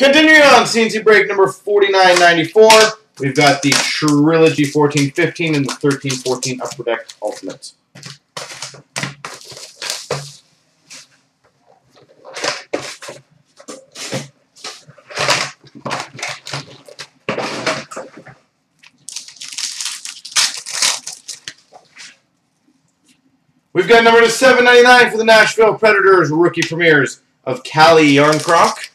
Continuing on, CNC break number 4994. We've got the Trilogy 1415 and the 1314 Upper Deck Ultimates. We've got number to 799 for the Nashville Predators rookie premieres of Calle Jarnkrok.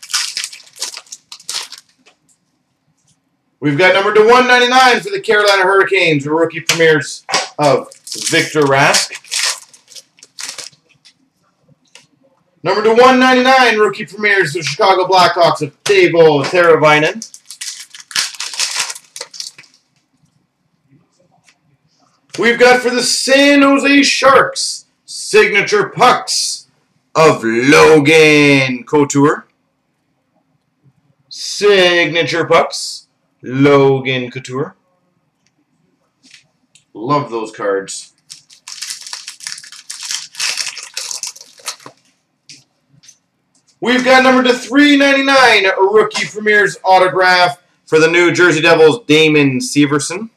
We've got number to 199 for the Carolina Hurricanes rookie premieres of Victor Rask. Number to 199 rookie premieres of Chicago Blackhawks of Teuvo Teravainen. We've got for the San Jose Sharks, signature pucks of Logan Couture. Signature pucks, Logan Couture. Love those cards. We've got number to 399, a rookie premieres autograph for the New Jersey Devils, Damon Severson.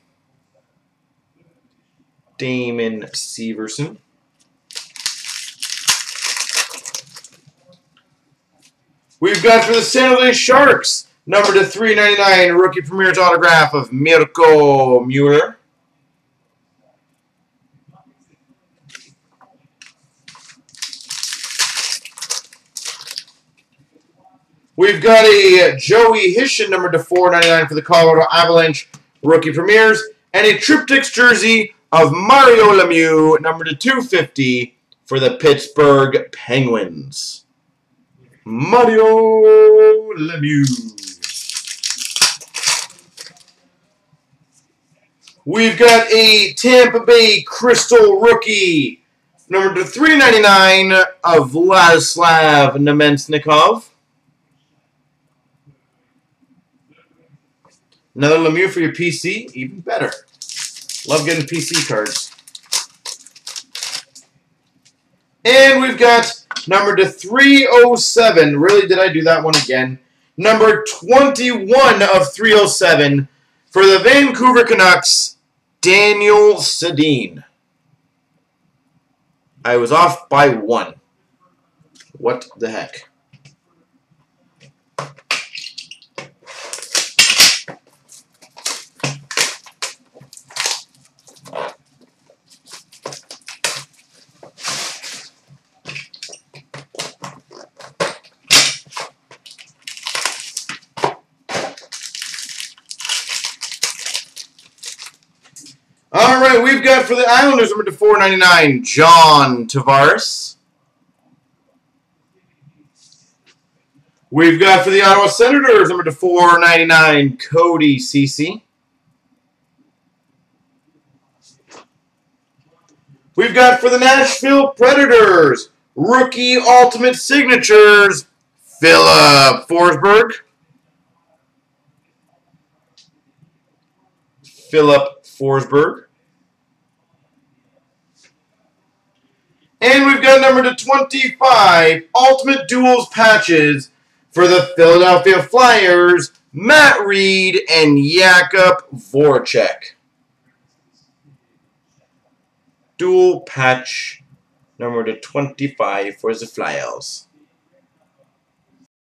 Damon Severson. We've got for the San Jose Sharks, number to 399, rookie premier's autograph of Mirko Mueller. We've got a Joey Hishon, number to 499 for the Colorado Avalanche, rookie premieres, and a Triptychs jersey of Mario Lemieux, number to 250 for the Pittsburgh Penguins. Mario Lemieux. We've got a Tampa Bay Crystal rookie, number to 399 of Vladislav Namestnikov. Another Lemieux for your PC, even better. Love getting PC cards. And we've got number to 307. Really, did I do that one again? Number 21 of 307 for the Vancouver Canucks, Daniel Sedin. I was off by one. What the heck? Right, we've got for the Islanders number to 499, John Tavares. We've got for the Ottawa Senators number to 499, Cody Ceci. We've got for the Nashville Predators, rookie ultimate signatures, Filip Forsberg. Filip Forsberg. And we've got number to 25, Ultimate Duels patches for the Philadelphia Flyers, Matt Read and Jakub Voracek. Dual patch number to 25 for the Flyers.